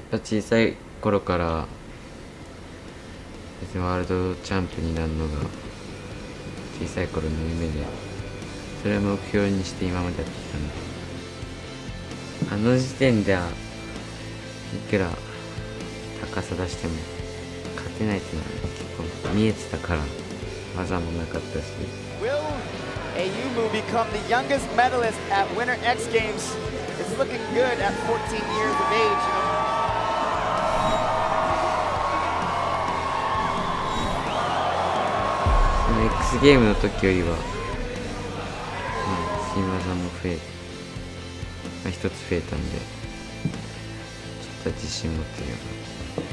ぱ小さい頃から別にワールドチャンプになるのが小さい頃の夢でそれを目標にして今までやってきたんであの時点ではいくら高さ出しても勝てないっていうのは結構見えてたから技もなかったし Will Ayumu become the youngest medalist at Winter X Games? It's looking good at 14 years of age. の X ゲームの時よりは、うん、新技も増え、まあ、一つ増えたんでちょっと自信持ってるような